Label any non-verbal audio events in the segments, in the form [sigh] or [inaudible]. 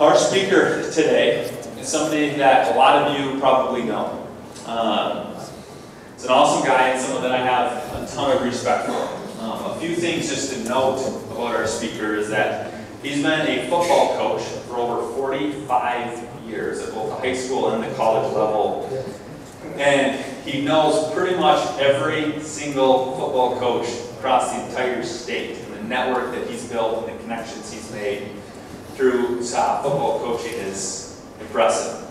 Our speaker today is somebody that a lot of you probably know. Um, it's an awesome guy and someone that I have a ton of respect for. Um, a few things just to note about our speaker is that he's been a football coach for over 45 years at both the high school and the college level. And he knows pretty much every single football coach across the entire state and the network that he's built and the connections he's made through uh, football coaching is impressive.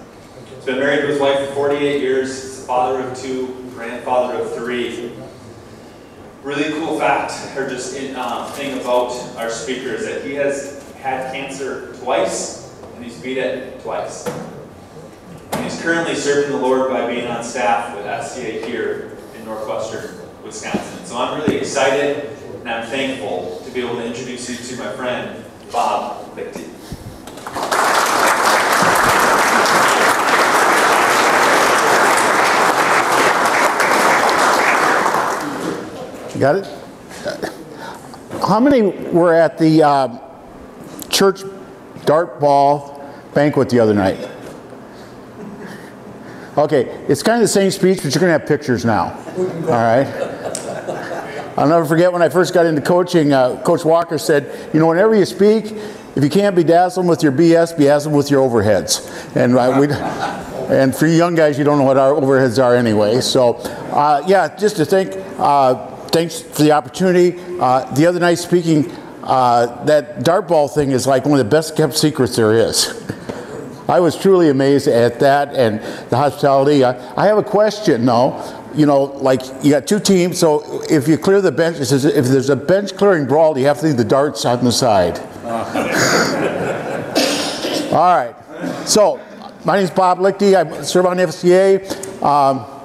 He's been married to his wife for 48 years. He's the father of two, grandfather of three. Really cool fact, or just in, uh, thing about our speaker is that he has had cancer twice, and he's beat it twice. And he's currently serving the Lord by being on staff with FCA here in northwestern Wisconsin. So I'm really excited and I'm thankful to be able to introduce you to my friend, Bob Lichty. Got it? How many were at the uh, church dart ball banquet the other night? Okay, it's kind of the same speech, but you're going to have pictures now. All right? I'll never forget when I first got into coaching, uh, Coach Walker said, you know, whenever you speak, if you can't bedazzle them with your BS, bedazzle them with your overheads. And uh, we, and for you young guys, you don't know what our overheads are anyway. So, uh, yeah, just to think, uh, thanks for the opportunity. Uh, the other night speaking, uh, that dart ball thing is like one of the best kept secrets there is. [laughs] I was truly amazed at that and the hospitality. I, I have a question though. You know, like you got two teams, so if you clear the bench, it says if there's a bench clearing brawl, you have to leave the darts on the side. [laughs] All right. So, my name is Bob Lichty. I serve on FCA. Um,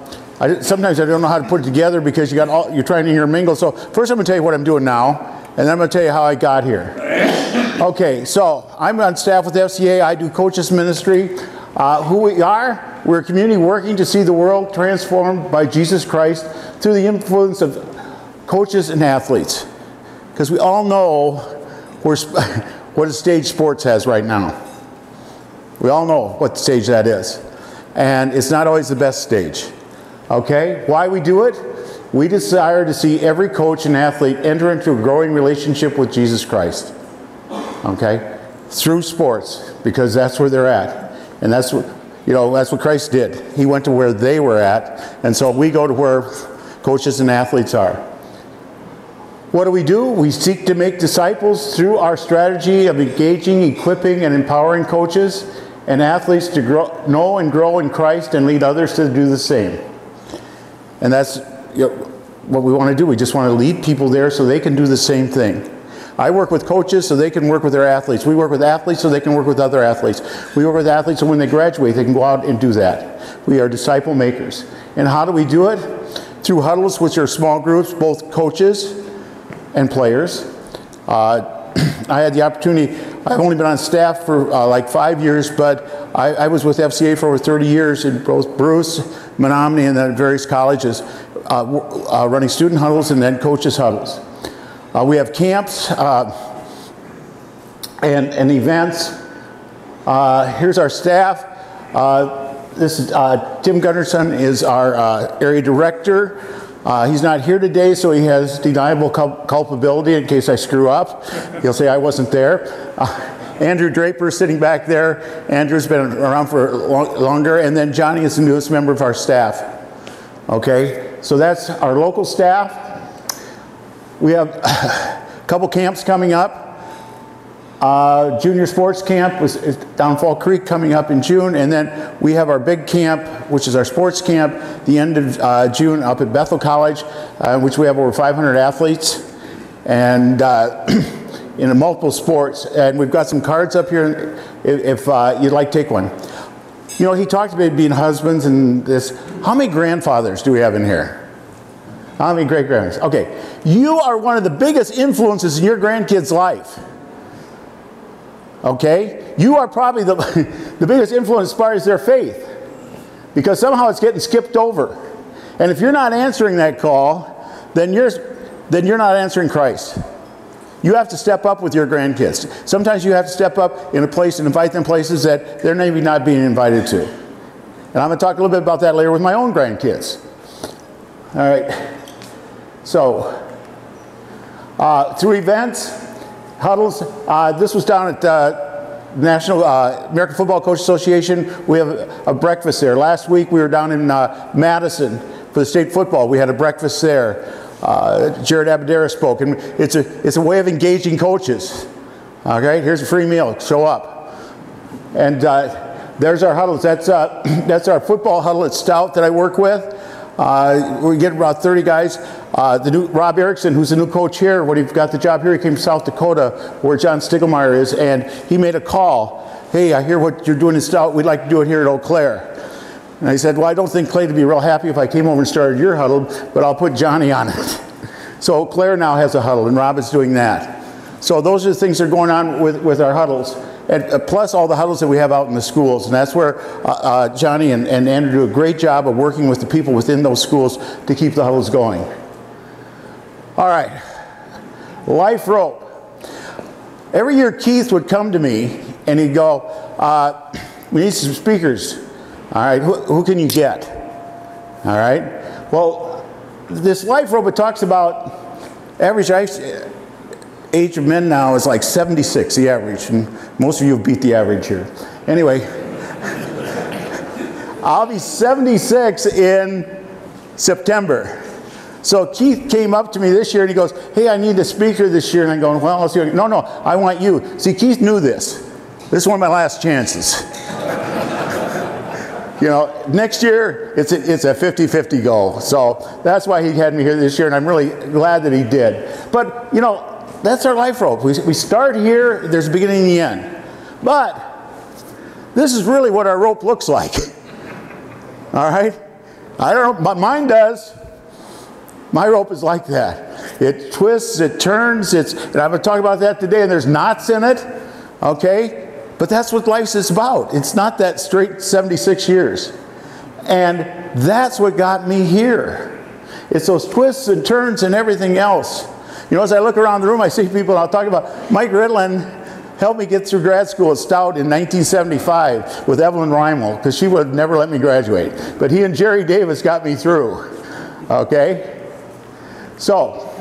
I, sometimes I don't know how to put it together because you got all, you're trying to intermingle. So first I'm going to tell you what I'm doing now, and then I'm going to tell you how I got here. Okay, so I'm on staff with FCA. I do coaches ministry. Uh, who we are, we're a community working to see the world transformed by Jesus Christ through the influence of coaches and athletes. Because we all know [laughs] what a stage sports has right now. We all know what stage that is. And it's not always the best stage. Okay? Why we do it? We desire to see every coach and athlete enter into a growing relationship with Jesus Christ. Okay? Through sports, because that's where they're at. And that's what, you know, that's what Christ did. He went to where they were at. And so we go to where coaches and athletes are. What do we do? We seek to make disciples through our strategy of engaging, equipping, and empowering coaches and athletes to grow, know and grow in Christ and lead others to do the same. And that's you know, what we want to do. We just want to lead people there so they can do the same thing. I work with coaches so they can work with their athletes. We work with athletes so they can work with other athletes. We work with athletes so when they graduate, they can go out and do that. We are disciple makers. And how do we do it? Through huddles, which are small groups, both coaches and players. Uh, [clears throat] I had the opportunity, I've only been on staff for uh, like five years, but I, I, was with FCA for over 30 years and both Bruce, Menomonie, and then various colleges, uh, uh, running student huddles and then coaches huddles. Uh, we have camps uh, and, and events. Uh, here's our staff. this is Tim Gunderson is our area director. Uh, he's not here today, so he has deniable culpability in case I screw up. He'll say I wasn't there. Andrew Draper sitting back there. Andrew's been around for long, longer. And then Johnny is the newest member of our staff. Okay, so that's our local staff. We have [laughs] a couple camps coming up. Uh, junior sports camp was down Fall Creek coming up in June, and then we have our big camp, which is our sports camp, the end of uh, June up at Bethel College, uh, which we have over 500 athletes, and uh, [clears throat] in multiple sports. And we've got some cards up here if, if uh, you'd like take one. You know, he talked about being husbands and this. How many grandfathers do we have in here? How many great grandfathers? Okay, you are one of the biggest influences in your grandkid's life. Okay? You are probably the, [laughs] the biggest influence as far as their faith. Because somehow it's getting skipped over. And if you're not answering that call, then you're, then you're not answering Christ. You have to step up with your grandkids. Sometimes you have to step up in a place and invite them places that they're maybe not being invited to. And I'm going to talk a little bit about that later with my own grandkids. All right. So, uh, through events, huddles, uh, this was down at uh, National uh, American Football Coach Association. We have a, a breakfast there. Last week we were down in uh, Madison for the state football. We had a breakfast there. Uh, Jared Abadera spoke, and it's a, it's a way of engaging coaches. Okay, here's a free meal, show up. And uh, there's our huddles. That's, uh, [clears throat] that's our football huddle at Stout that I work with. Uh, we get about 30 guys. Uh, the new Rob Erickson, who's the new coach here, when he got the job here, he came from South Dakota, where John Stiegelmeier is, and he made a call. Hey, I hear what you're doing in Stout. We'd like to do it here at Eau Claire. And I said, well, I don't think Clay would be real happy if I came over and started your huddle, but I'll put Johnny on it. [laughs] So Claire now has a huddle, and Rob is doing that. So those are the things that are going on with, with our huddles. And uh, plus all the huddles that we have out in the schools. And that's where uh, uh, Johnny and, and Andrew do a great job of working with the people within those schools to keep the huddles going. All right, life rope. Every year Keith would come to me and he'd go, uh, we need some speakers. All right, who, who can you get? All right, well, this life robot talks about average eh, age of men now is like 76, the average, and most of you have beat the average here. Anyway, [laughs] I'll be 76 in September. So Keith came up to me this year and he goes, Hey, I need a speaker this year. And I'm going, Well. No, no, I want you. See, Keith knew this. This is one of my last chances. You know, next year it's a, it's a 50-50 goal. So that's why he had me here this year, and I'm really glad that he did. But, you know, that's our life rope. We, we start here, there's a beginning and the end. But this is really what our rope looks like. [laughs] All right? I don't know, but mine does. My rope is like that. It twists, it turns, it's, and I'm going to talk about that today, and there's knots in it, okay? But that's what life is about. It's not that straight 76 years. And that's what got me here. It's those twists and turns and everything else. You know, as I look around the room, I see people, I'll talk about Mike Ritlin helped me get through grad school at Stout in 1975 with Evelyn Reimel, because she would never let me graduate. But he and Jerry Davis got me through. Okay? So,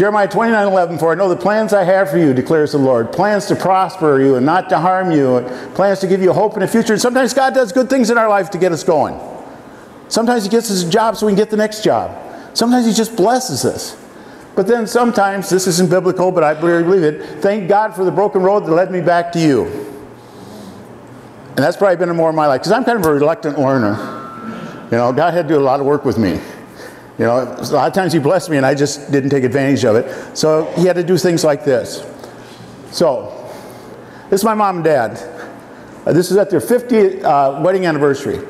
Jeremiah 29 11, for I know the plans I have for you, declares the Lord. Plans to prosper you and not to harm you, plans to give you hope in the future. And sometimes God does good things in our life to get us going. Sometimes He gets us a job so we can get the next job. Sometimes He just blesses us. But then sometimes, this isn't biblical, but I believe it, thank God for the broken road that led me back to you. And that's probably been more of my life, because I'm kind of a reluctant learner. You know, God had to do a lot of work with me. You know, a lot of times He blessed me and I just didn't take advantage of it. So He had to do things like this. So, this is my mom and dad. Uh, this is at their 50th uh, wedding anniversary.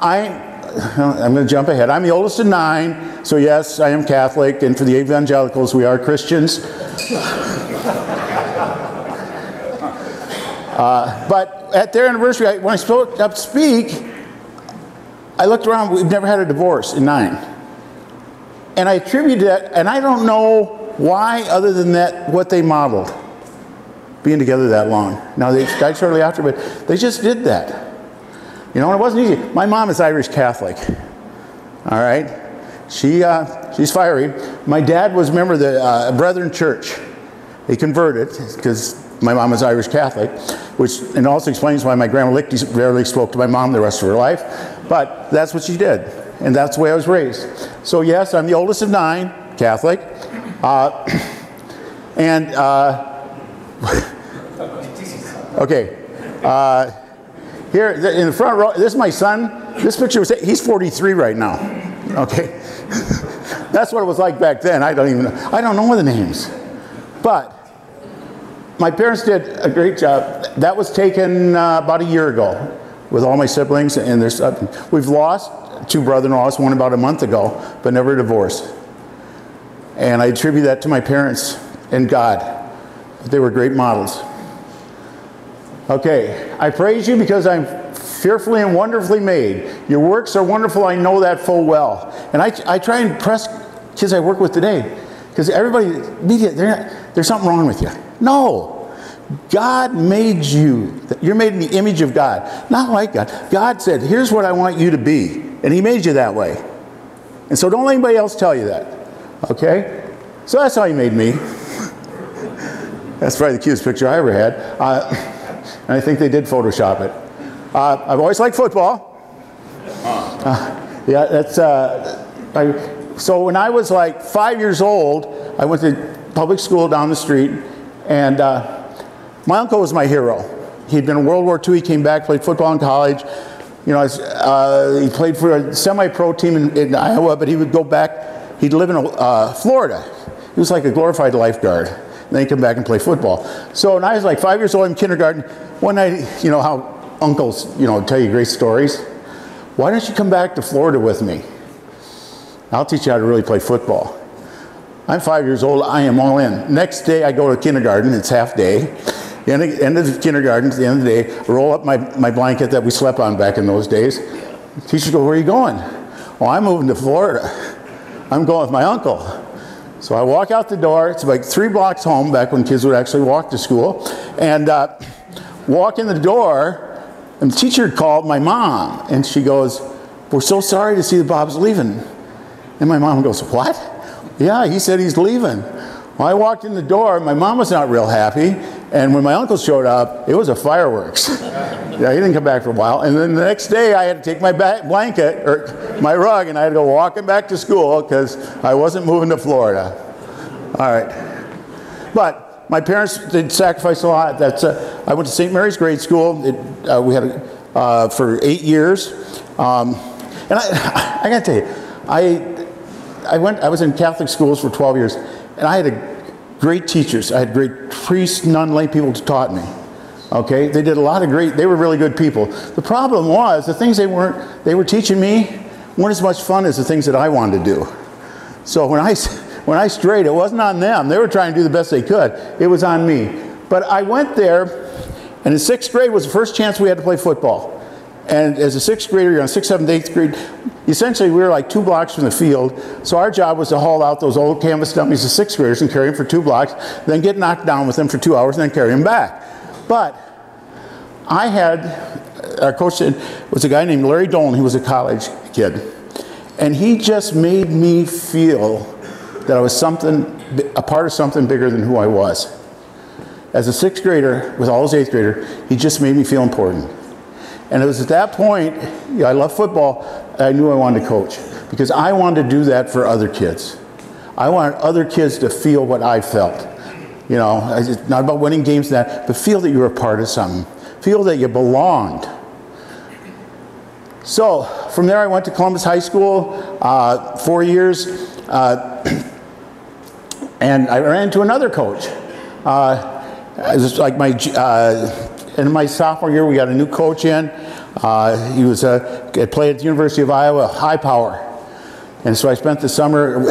I I'm going to jump ahead. I'm the oldest of nine, so yes, I am Catholic, and for the evangelicals, we are Christians. [laughs] uh, but at their anniversary, I, when I spoke up to speak, I looked around, we've never had a divorce in nine. And I attribute that, and I don't know why, other than that, what they modeled, being together that long. Now, they died shortly after, but they just did that. You know, and it wasn't easy. My mom is Irish Catholic. All right? She, uh, she's fiery. My dad was a member of the uh, Brethren Church. He converted because my mom was Irish Catholic, which and also explains why my grandma rarely spoke to my mom the rest of her life. But that's what she did, and that's the way I was raised. So yes, I'm the oldest of nine, Catholic, uh, [coughs] and uh, [laughs] okay. Uh, here, in the front row, this is my son. This picture was, he's 43 right now. Okay. [laughs] That's what it was like back then. I don't even know. I don't know the names. But my parents did a great job. That was taken uh, about a year ago with all my siblings and uh, we've lost two brother-in-laws, one about a month ago, but never a divorce. And I attribute that to my parents and God. They were great models. Okay, I praise you because I'm fearfully and wonderfully made. Your works are wonderful, I know that full well. And I, I try and press kids I work with today. Because everybody, media, they're- there's something wrong with you. No. God made you. You're made in the image of God, not like God. God said, here's what I want you to be. And He made you that way. And so don't let anybody else tell you that. Okay? So that's how He made me. [laughs] That's probably the cutest picture I ever had. Uh, [laughs] and I think they did Photoshop it. Uh, I've always liked football. Uh, yeah, that's. Uh, I, so when I was like five years old, I went to public school down the street, and uh, my uncle was my hero. He'd been in World War II. He came back, played football in college. You know, uh, he played for a semi-pro team in, in, Iowa, but he would go back. He'd live in uh, Florida. He was like a glorified lifeguard. Then he'd come back and play football. So when I was like five years old in kindergarten, one night, you know how uncles, you know, tell you great stories. Why don't you come back to Florida with me? I'll teach you how to really play football. I'm five years old. I am all in. Next day, I go to kindergarten. It's half day. End of, end of the kindergarten, at the end of the day, roll up my, my blanket that we slept on back in those days. Teachers go, Where are you going? Well, I'm moving to Florida. I'm going with my uncle. So I walk out the door. It's like three blocks home back when kids would actually walk to school. And uh, walk in the door, and the teacher called my mom. And she goes, We're so sorry to see that Bob's leaving. And my mom goes, What? Yeah, he said he's leaving. Well, I walked in the door. My mom was not real happy. And when my uncle showed up, it was a fireworks. yeah, he didn't come back for a while. And then the next day, I had to take my blanket or my rug, and I had to go walking back to school because I wasn't moving to Florida. All right, but my parents did sacrifice a lot. That's uh, I went to St. Mary's grade school. It, uh, we had uh, for eight years, um, and I, [laughs] I got to tell you, I I went. I was in Catholic schools for 12 years, and I had a great teachers. I had great priests, non lay people taught me. Okay, they did a lot of great. They were really good people. The problem was the things they weren't. They were teaching me weren't as much fun as the things that I wanted to do. So when I [laughs] when I strayed, it wasn't on them. They were trying to do the best they could. It was on me. But I went there, and in sixth grade was the first chance we had to play football. And as a sixth grader, you're on sixth, seventh, eighth grade. Essentially, we were like two blocks from the field. So our job was to haul out those old canvas dummies of sixth graders and carry them for two blocks, then get knocked down with them for two hours, and then carry them back. But I had, our coach was a guy named Larry Dolan. He was a college kid. And he just made me feel that I was something, a part of something bigger than who I was. As a sixth grader, with all his eighth grader, he just made me feel important. And it was at that point, you know, I love football, I knew I wanted to coach because I wanted to do that for other kids. I wanted other kids to feel what I felt. You know, it's not about winning games and that, but feel that you were a part of something. Feel that you belonged. So from there, I went to Columbus High School, uh, four years, uh, [clears throat] and I ran into another coach. Uh, it was like my uh, in my sophomore year, we got a new coach in. Uh, he was uh, played at the University of Iowa, high power, and so I spent the summer. [laughs]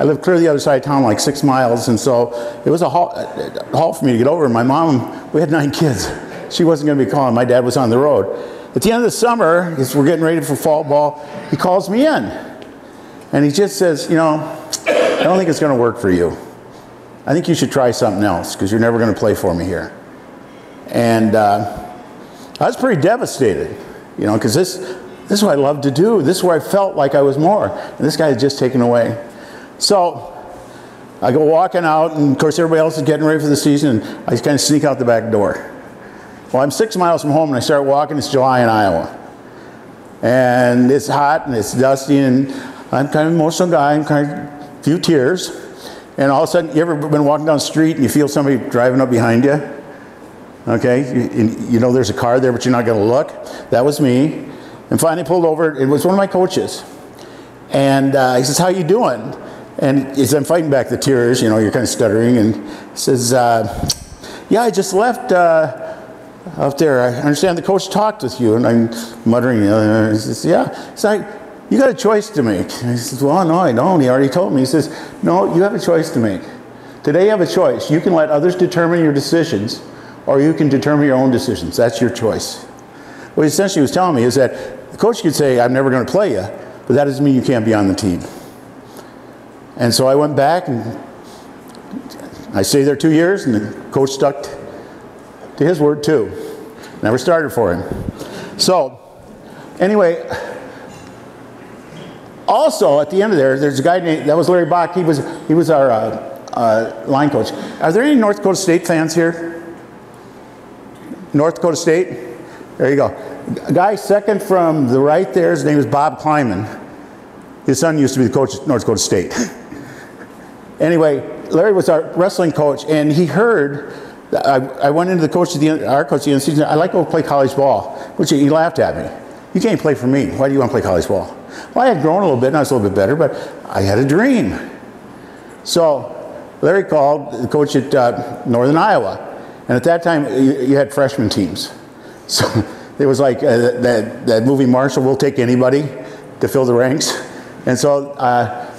I lived clear the other side of town, like six miles, and so it was a haul, a haul for me to get over. My mom, we had nine kids. She wasn't going to be calling. My dad was on the road. At the end of the summer, as we're getting ready for fall ball, he calls me in, and he just says, "You know, I don't think it's going to work for you. I think you should try something else because you're never going to play for me here." And uh, I was pretty devastated, you know, because this, this is what I love to do. This is where I felt like I was more. And this guy had just taken away. So I go walking out, and of course, everybody else is getting ready for the season, and I just kind of sneak out the back door. Well, I'm six miles from home, and I start walking. It's July in Iowa. And it's hot, and it's dusty, and I'm kind of an emotional guy, I'm kind of a few tears. And all of a sudden, you ever been walking down the street and you feel somebody driving up behind you? Okay, you, you know there's a car there, but you're not going to look. That was me. And finally pulled over. It was one of my coaches. And uh, he says, how you doing? And he says, I'm fighting back the tears. You know, you're kind of stuttering. And he says, uh, yeah, I just left uh, up there. I understand the coach talked with you. And I'm muttering, uh, he says, yeah. It's like, you got a choice to make. And he says, well, no, I don't. He already told me. He says, no, you have a choice to make. Today you have a choice. You can let others determine your decisions or you can determine your own decisions. That's your choice. What he essentially was telling me is that the coach could say, I'm never going to play you, but that doesn't mean you can't be on the team. And so I went back and I stayed there two years, and the coach stuck to his word too. Never started for him. So, anyway, also at the end of there, there's a guy named that was Larry Bach. He was he was our uh, uh, line coach. Are there any North Dakota State fans here? North Dakota State. There you go. A guy second from the right there. His name is Bob Klieman. His son used to be the coach at North Dakota State. [laughs] anyway, Larry was our wrestling coach, and he heard. I, I went into the coach at the end, our coach at the end of the season. I like to go play college ball, which he laughed at me. You can't play for me. Why do you want to play college ball? Well, I had grown a little bit, and I was a little bit better, but I had a dream. So Larry called the coach at uh, Northern Iowa, and at that time you, you had freshman teams. So [laughs] it was like uh, that, that movie Marshall, Will Take Anybody to fill the ranks. And so uh,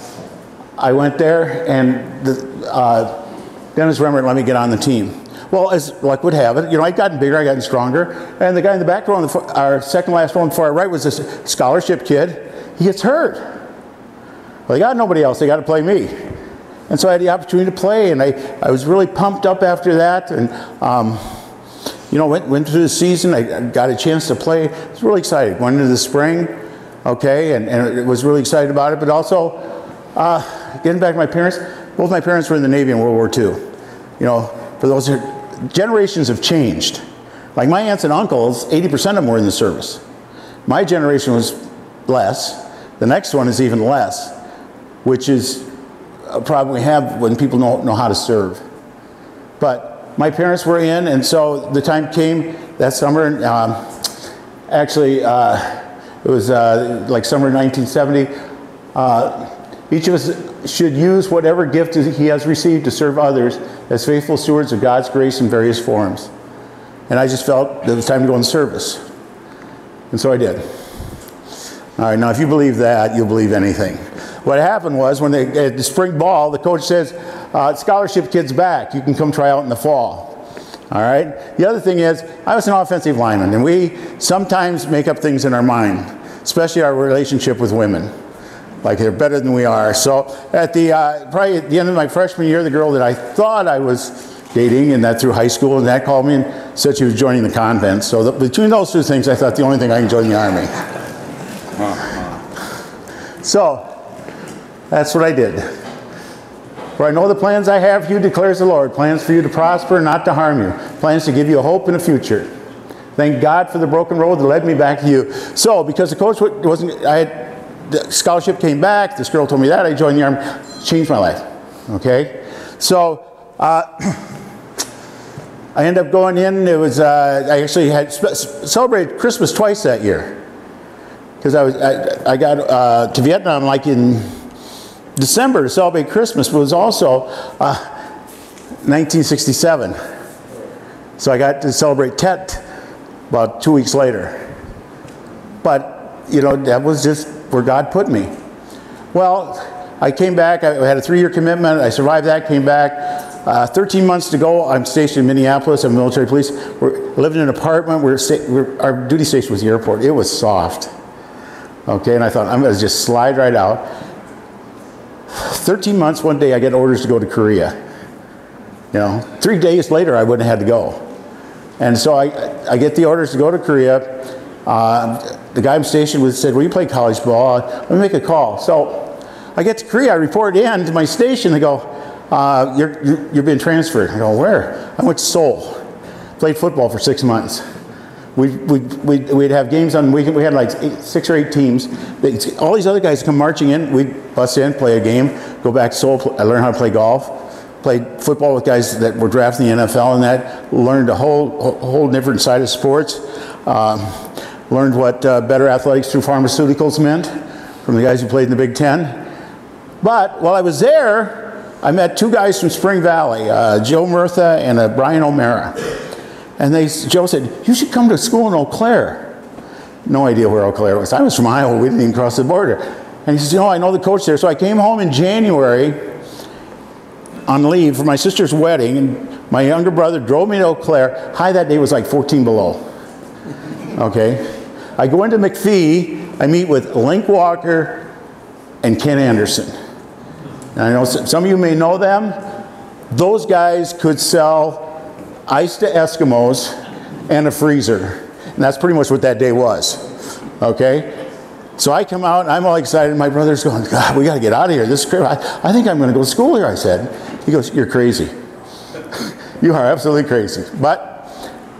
I went there, and the, uh, Dennis Remmert let me get on the team. Well, as luck would have it, you know, I'd gotten bigger, I'd gotten stronger, and the guy in the back row, the, our second last row before I right, was this scholarship kid. He gets hurt. Well, they got nobody else, they got to play me. And so I had the opportunity to play, and I, I was really pumped up after that. And, um, you know, went, went through the season, I got a chance to play. I was really excited. Went into the spring, okay, and, and was really excited about it. But also, uh, getting back to my parents, both my parents were in the Navy in World War II. You know, for those generations have changed. Like my aunts and uncles, 80% of them were in the service. My generation was less. The next one is even less, which is a problem we have when people don't know how to serve. But my parents were in, and so the time came that summer. Um, actually, uh, it was uh, like summer 1970. Uh, each of us should use whatever gift he has received to serve others as faithful stewards of God's grace in various forms. And I just felt that it was time to go in service. And so I did. All right, now if you believe that, you'll believe anything. What happened was when they at the spring ball, the coach says, uh, "Scholarship kids back. You can come try out in the fall." All right. The other thing is, I was an offensive lineman, and we sometimes make up things in our mind, especially our relationship with women, like they're better than we are. So at the uh, probably at the end of my freshman year, the girl that I thought I was dating, and that through high school, and that called me and said she was joining the convent. So the, between those two things, I thought the only thing I can join the army. [laughs] So that's what I did. For I know the plans I have for you, declares the Lord plans for you to prosper, not to harm you, plans to give you a hope and a future. Thank God for the broken road that led me back to you. So, because the coach wasn't, I had, the scholarship came back, this girl told me that, I joined the army, changed my life. Okay? So, uh, [clears throat] I ended up going in, it was, uh, I actually had celebrated Christmas twice that year. Because I, was, I, I got uh, to Vietnam like in December to celebrate Christmas, was also uh, 1967. So I got to celebrate Tet about two weeks later. But, you know, that was just where God put me. Well, I came back, I had a three year commitment, I survived that, came back. Uh, 13 months to go, I'm stationed in Minneapolis, I'm military police. We're living in an apartment, we're, we're, our duty station was the airport. It was soft. Okay, and I thought, I'm going to just slide right out. 13 months, one day I get orders to go to Korea. You know, three days later I wouldn't have had to go. And so I, I get the orders to go to Korea. Uh, the guy I'm stationed with said, well, you play college ball. Let me make a call. So I get to Korea, I report in to my station. They go, uh, you're, you're, you're being transferred. I go, where? I went to Seoul. Played football for six months. We'd, we'd, we'd, have games on weekend. We had like eight, six or eight teams. All these other guys come marching in. We'd bus in, play a game, go back to Seoul. I learned how to play golf. Played football with guys that were drafted in the NFL and that. Learned a whole, whole different side of sports. Um, learned what uh, better athletics through pharmaceuticals meant from the guys who played in the Big Ten. But while I was there, I met two guys from Spring Valley, uh, Joe Murtha and uh, Brian O'Mara. And they, Joe said, you should come to school in Eau Claire. No idea where Eau Claire was. I was from Iowa. We didn't even cross the border. And he says, you know, I know the coach there. So I came home in January on leave for my sister's wedding. And my younger brother drove me to Eau Claire. High that day was like 14 below. Okay. I go into McPhee. I meet with Link Walker and Ken Anderson. And I know some of you may know them. those guys could sell ice to Eskimos and a freezer. And that's pretty much what that day was. Okay? So I come out I'm all excited. My brother's going, God, we got to get out of here. This is crazy. I, I think I'm going to go to school here, I said. He goes, You're crazy. [laughs] you are absolutely crazy. But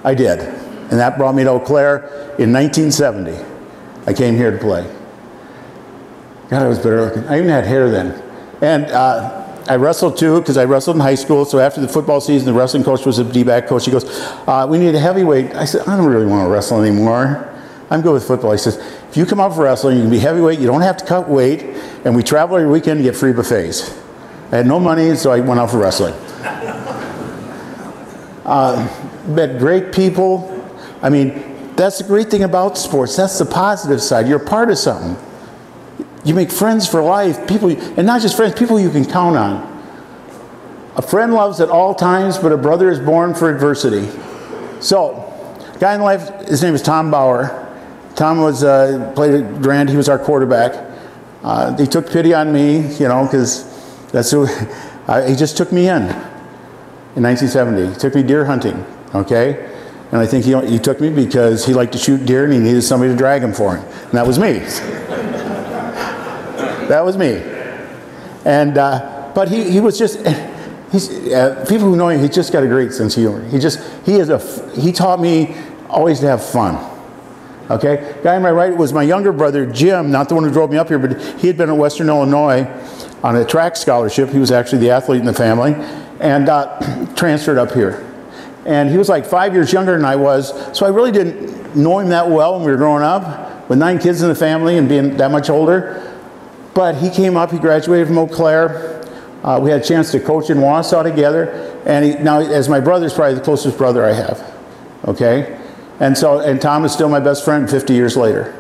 I did. And that brought me to Eau Claire in 1970. I came here to play. God, I was better looking. I even had hair then. And uh, I wrestled too because I wrestled in high school. So after the football season, the wrestling coach was a D-back coach. He goes, uh, "We need a heavyweight." I said, "I don't really want to wrestle anymore. I'm good with football." He says, "If you come out for wrestling, you can be heavyweight. You don't have to cut weight, and we travel every weekend to get free buffets." I had no money, so I went out for wrestling. [laughs] Uh, met great people. I mean, that's the great thing about sports. That's the positive side. You're part of something. You make friends for life, people, and not just friends, people you can count on. A friend loves at all times, but a brother is born for adversity. So, guy in life, his name is Tom Bauer. Tom was uh, played at Grand. He was our quarterback. Uh, he took pity on me, you know, because that's who. [laughs] Uh, he just took me in in 1970. He took me deer hunting. Okay, and I think he, he took me because he liked to shoot deer and he needed somebody to drag him for him, and that was me. [laughs] that was me. And uh, but he, he was just [laughs] he's uh, people who know him. He's just got a great sense of humor. He just he is a he taught me always to have fun. Okay, guy on my right was my younger brother Jim, not the one who drove me up here, but he had been at Western Illinois on a track scholarship. He was actually the athlete in the family, and [clears throat] transferred up here. And he was like five years younger than I was, so I really didn't know him that well when we were growing up, with nine kids in the family and being that much older. But he came up, he graduated from Eau Claire. Uh, we had a chance to coach in Wausau together. And he, now, as my brother, is probably the closest brother I have. Okay? And so, and Tom is still my best friend 50 years later.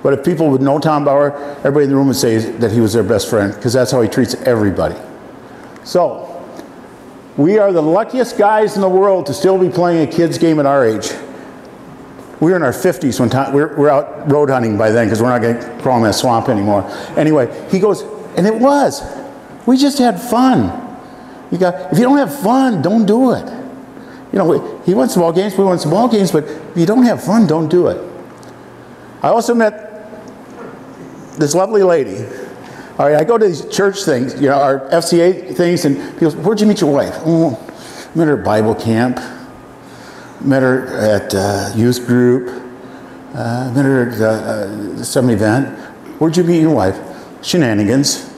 But if people would know Tom Bauer, everybody in the room would say that he was their best friend, because that's how he treats everybody. So, we are the luckiest guys in the world to still be playing a kid's game at our age. We were in our 50s when Tom, we're, we're out road hunting by then because we're not going to crawl in that swamp anymore. Anyway, he goes, and it was. We just had fun. You got, if you don't have fun, don't do it. You know, he wants ball games, we want some ball games, but if you don't have fun, don't do it. I also met this lovely lady. All right, I go to these church things, you know, our FCA things, and people, where'd you meet your wife? Oh, met her Bible camp. Met her at uh, youth group. Uh, met her at uh, some event. Where'd you meet your wife? Shenanigans. [laughs]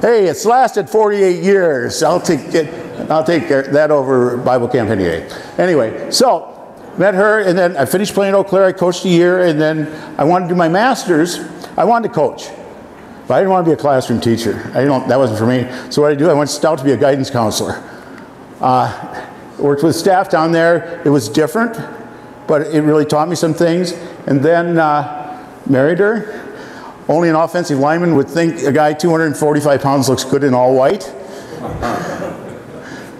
hey, it's lasted 48 years. I'll take it. I'll take that over Bible camp any day. Anyway, so met her, and then I finished playing Eau Claire. I coached a year, and then I wanted to do my master's. I wanted to coach, but I didn't want to be a classroom teacher. I didn't, that wasn't for me. So what I do, I went out to be a guidance counselor. Uh, worked with staff down there. It was different, but it really taught me some things. And then uh, married her. Only an offensive lineman would think a guy 245 pounds looks good in all white.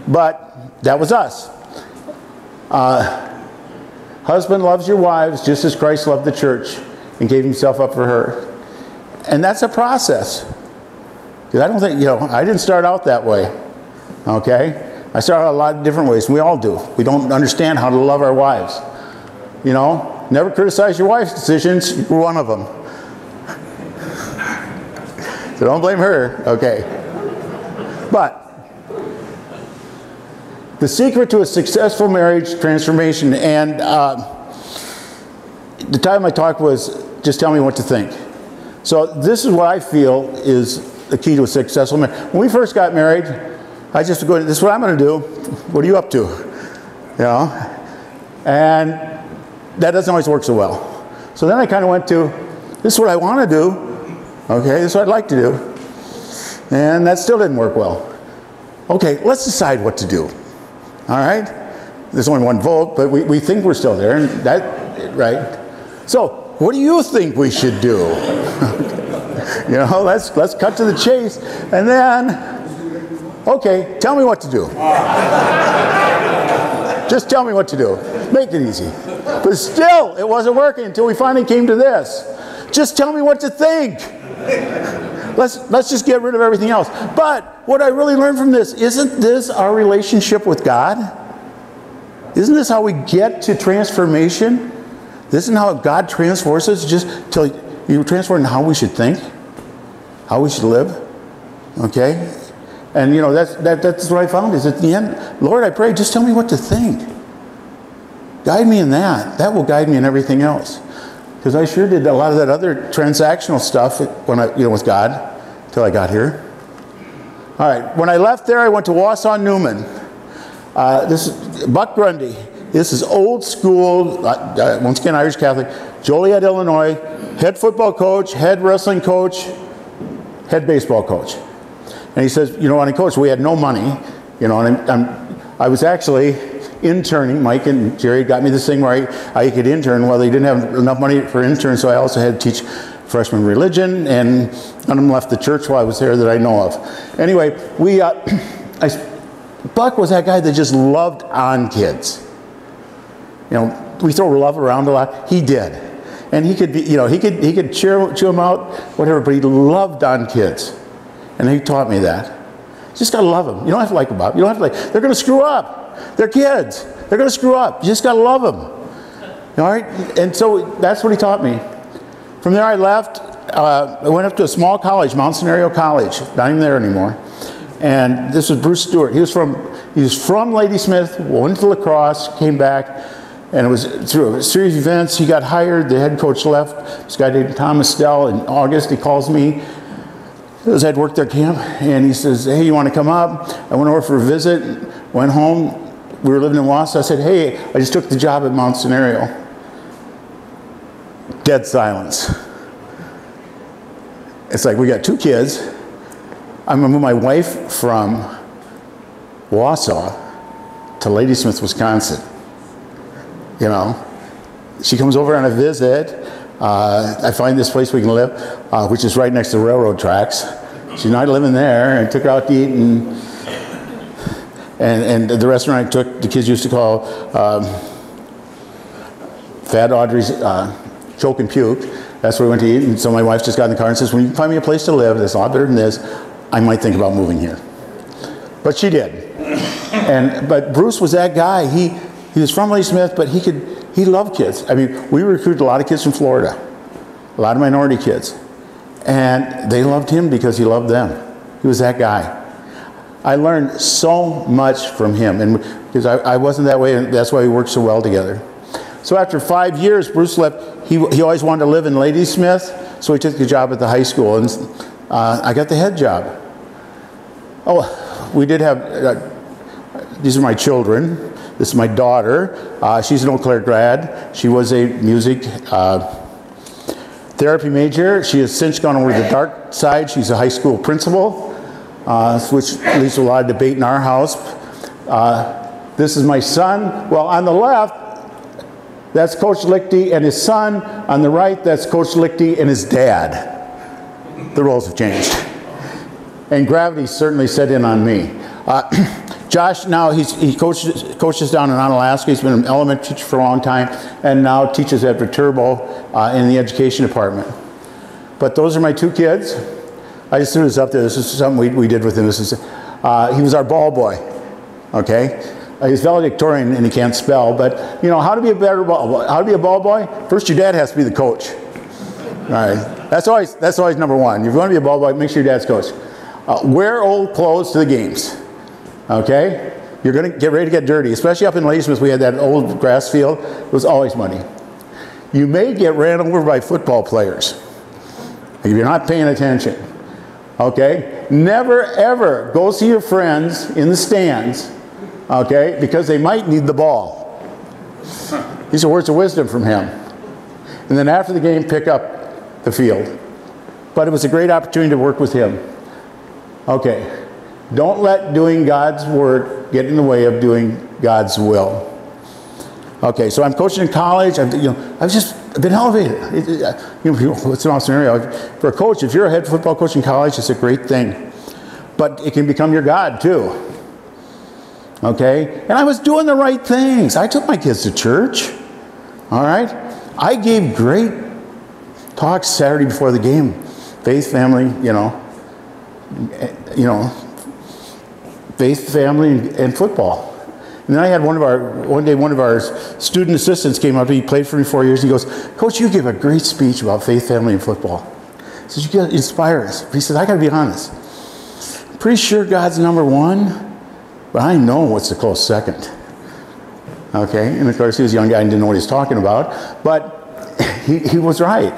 But that was us. Uh, Husband loves your wives just as Christ loved the church and gave himself up for her. And that's a process. Because I don't think, you know, I didn't start out that way. Okay? I started out a lot of different ways. We all do. We don't understand how to love our wives. You know? Never criticize your wife's decisions. You're one of them. [laughs] so don't blame her. Okay. But the secret to a successful marriage transformation, and uh, the title of my talk was just tell me what to think. So this is what I feel is the key to a successful marriage. When we first got married, I just go, this is what I'm going to do. What are you up to? You know? And that doesn't always work so well. So then I kind of went to, this is what I want to do. Okay, this is what I'd like to do. And that still didn't work well. Okay, let's decide what to do. All right? There's only one vote, but we, we think we're still there, and that, right? So, what do you think we should do? [laughs] you know, let's, let's cut to the chase, and then, okay, tell me what to do. [laughs] Just tell me what to do. Make it easy. But still, it wasn't working until we finally came to this. Just tell me what to think. [laughs] let's, let's just get rid of everything else. But what I really learned from this, isn't this our relationship with God? Isn't this how we get to transformation? Isn't how God transforms us just till you transform how we should think, how we should live? Okay? And you know, that's, that, that's what I found is at the end, Lord, I pray, just tell me what to think. Guide me in that. That will guide me in everything else. Because I sure did a lot of that other transactional stuff when I, you know, with God, till I got here. All right, when I left there, I went to Wausau Newman. Uh, this is Buck Grundy. This is old school, uh, once again, Irish Catholic, Joliet, Illinois, head football coach, head wrestling coach, head baseball coach. And he says, you know, when I coached, we had no money, you know, and I'm, I'm, I was actually interning. Mike and Jerry got me this thing where I, I could intern. Well, they didn't have enough money for interns, so I also had to teach freshman religion, and none of them left the church while I was there that I know of. Anyway, we, uh, [clears throat] I, Buck was that guy that just loved on kids. You know, we throw love around a lot. He did. And he could be, you know, he could, he could cheer, cheer them out, whatever, but he loved on kids. And he taught me that. You just gotta love them. You don't have to like them up. You don't have to like, they're gonna screw up. They're kids. They're gonna screw up. You just gotta love them. All right? And so that's what he taught me. From there I left. Uh, I went up to a small college, Mount Senario College. Not even there anymore. And this was Bruce Stewart. He was from, he was from Ladysmith, went to La Crosse, came back, and it was through a series of events. He got hired. The head coach left. This guy named Thomas Dell in August. He calls me because I'd worked at camp, and he says, "Hey, you want to come up?" I went over for a visit. Went home. We were living in Wausau. I said, "Hey, I just took the job at Mount Senario." Dead silence. It's like we got two kids. I'm gonna my wife from Wausau to Ladysmith, Wisconsin. You know, she comes over on a visit. Uh, I find this place we can live, uh, which is right next to railroad tracks. She's not living there, and took her out to eat, and and, and the restaurant I took, the kids used to call um, Fat Audrey's uh, Choke and Puke. That's where we went to eat, and so my wife just got in the car and says, "When you find me a place to live that's a lot better than this, I might think about moving here." But she did, and but Bruce was that guy. He he was from Ladysmith, but he could he loved kids. I mean, we recruited a lot of kids from Florida, a lot of minority kids, and they loved him because he loved them. He was that guy. I learned so much from him, and because I, I wasn't that way, and that's why we worked so well together. So after five years, Bruce left. He, he always wanted to live in Ladysmith, so he took the job at the high school, and uh, I got the head job. Oh, we did have, uh, these are my children. This is my daughter. Uh, she's an Eau Claire grad. She was a music uh, therapy major. She has since gone over to the dark side. She's a high school principal, uh, which leads to a lot of debate in our house. Uh, this is my son. Well, on the left, that's Coach Lichty and his son. On the right, that's Coach Lichty and his dad. The roles have changed. And gravity certainly set in on me. Uh, [clears throat] Josh now he's, he coaches, coaches down in Onalaska. He's been an elementary teacher for a long time, and now teaches at Viterbo uh, in the education department. But those are my two kids. I just threw this up there. This is something we, we did with him. This is, uh, he was our ball boy. Okay, uh, he's valedictorian and he can't spell. But you know how to be a better ball, how to be a ball boy. First, your dad has to be the coach. All right, that's always that's always number one. If you want to be a ball boy, make sure your dad's coach. Uh, wear old clothes to the games. Okay? You're going to get ready to get dirty. Especially up in Ladysmith, we had that old grass field. It was always muddy. You may get ran over by football players if you're not paying attention. Okay? Never ever go see your friends in the stands, okay, because they might need the ball. These are words of wisdom from him. And then after the game, pick up the field. But it was a great opportunity to work with him. Okay. Don't let doing God's work get in the way of doing God's will. Okay, so I'm coaching in college. I've, you know, I've just been elevated. It, it, uh, you know, [laughs] what's an awesome scenario? For a coach, if you're a head football coach in college, it's a great thing. But it can become your God too. Okay? And I was doing the right things. I took my kids to church. All right? I gave great talks Saturday before the game. Faith, family, you know. you know, faith, family, and football. And then I had one of our, one day one of our student assistants came up, he played for me four years, he goes, Coach, you give a great speech about faith, family, and football. He says, you gotta inspire us. He says, I gotta be honest. I'm pretty sure God's number one, but I know what's the close second. Okay, and of course he was a young guy and didn't know what he was talking about, but [laughs] he, he was right.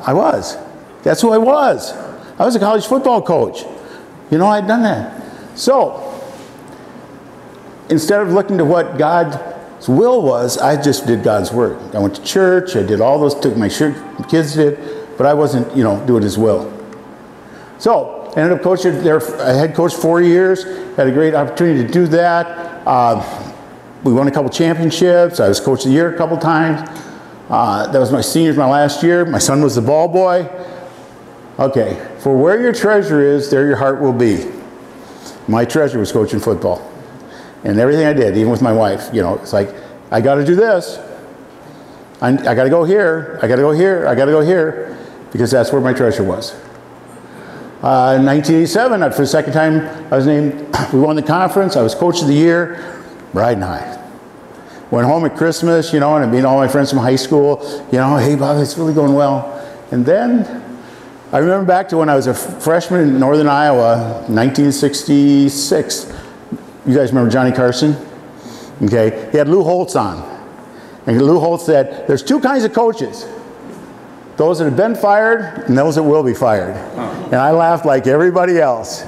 I was. That's who I was. I was a college football coach. You know, I'd done that. So, instead of looking to what God's will was, I just did God's work. I went to church, I did all those, took my shirt, kids did, but I wasn't, you know, doing His will. So, ended up coaching there, I had coached four years, had a great opportunity to do that. Uh, we won a couple championships. I was coach of the year a couple times. Uh, that was my seniors, my last year. My son was the ball boy. Okay, for where your treasure is, there your heart will be. My treasure was coaching football. And everything I did, even with my wife, you know, it's like, I got to do this. I, I got to go here. I got to go here. I got to go here. Because that's where my treasure was. Uh, in 1987, for the second time, I was named, [clears throat] we won the conference. I was coach of the year riding high. Went home at Christmas, you know, and I meet all my friends from high school, you know, hey, Bob, it's really going well. And then I remember back to when I was a freshman in northern Iowa, 1966. You guys remember Johnny Carson? Okay, he had Lou Holtz on. And Lou Holtz said, there's two kinds of coaches. Those that have been fired and those that will be fired. And I laughed like everybody else.